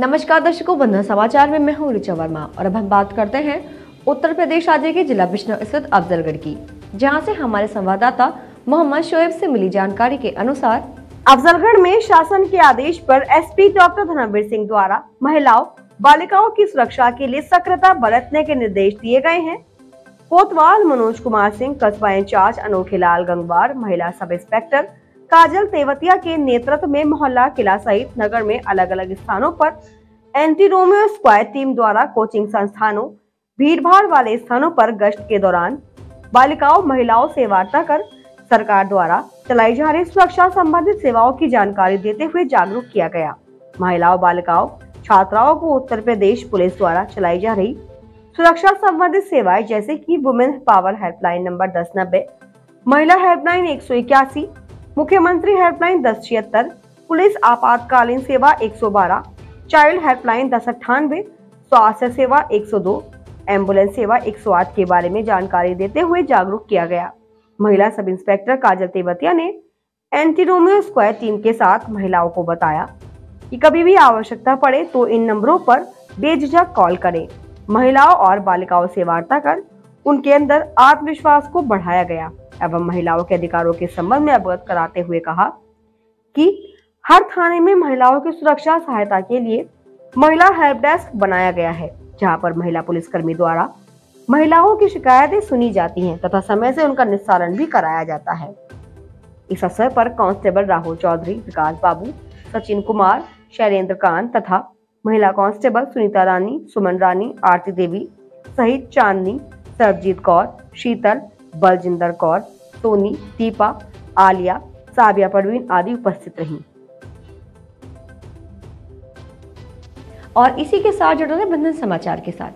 नमस्कार दर्शकों, बंधन समाचार में मैं हूँ ऋचा वर्मा और अब हम बात करते हैं उत्तर प्रदेश राज्य के जिला बिश्नौ स्थित अफजलगढ़ की, जहाँ से हमारे संवाददाता मोहम्मद शोएब से मिली जानकारी के अनुसार अफजलगढ़ में शासन के आदेश पर एसपी डॉक्टर धनवीर सिंह द्वारा महिलाओं, बालिकाओं की सुरक्षा के लिए सक्रियता बरतने के निर्देश दिए गए हैं। कोतवाल मनोज कुमार सिंह, कस्बा इंचार्ज अनोखे लाल गंगवार, महिला सब इंस्पेक्टर काजल तेवतिया के नेतृत्व में मोहल्ला, किला सहित नगर में अलग अलग स्थानों पर एंटी रोमियो स्क्वाड टीम द्वारा कोचिंग संस्थानों, भीड़भाड़ वाले स्थानों पर गश्त के दौरान बालिकाओं, महिलाओं से वार्ता कर सरकार द्वारा चलाई जा रही सुरक्षा संबंधित सेवाओं की जानकारी देते हुए जागरूक किया गया। महिलाओं, बालिकाओं, छात्राओं को उत्तर प्रदेश पुलिस द्वारा चलाई जा रही सुरक्षा संबंधित सेवाएँ, जैसे कि वुमेन पावर हेल्पलाइन नंबर दस नब्बे, महिला हेल्पलाइन एक सौ इक्यासी मुख्यमंत्री हेल्पलाइन दस छिहत्तर पुलिस आपातकालीन सेवा 112, चाइल्ड हेल्पलाइन दस अट्ठानवे स्वास्थ्य सेवा 102, एंबुलेंस सेवा 108 के बारे में जानकारी देते हुए जागरूक किया गया। महिला सब इंस्पेक्टर काजल तेवतिया ने एंटी रोमियो स्क्वायर टीम के साथ महिलाओं को बताया कि कभी भी आवश्यकता पड़े तो इन नंबरों पर बेझिझक कॉल करें। महिलाओं और बालिकाओं से वार्ता कर उनके अंदर आत्मविश्वास को बढ़ाया गया। एवं महिलाओं के अधिकारों के संबंध में अवगत कराते हुए कहा कि हर थाने में महिलाओं की सुरक्षा सहायता के लिए महिला हेल्प डेस्क बनाया गया है, जहाँ पर महिला पुलिसकर्मी द्वारा महिलाओं की शिकायतें सुनी जाती हैं तथा समय से उनका निस्तारण भी कराया जाता है। इस अवसर पर कांस्टेबल राहुल चौधरी, विकास बाबू, सचिन कुमार, शैलेंद्र कांत तथा महिला कांस्टेबल सुनीता रानी, सुमन रानी, आरती देवी सहित चांदनी, सरबजीत कौर, शीतल बलजिंदर कौर, सोनी, दीपा, आलिया, साबिया परवीन आदि उपस्थित रहीं। और इसी के साथ जुड़ रहे बंधन समाचार के साथ।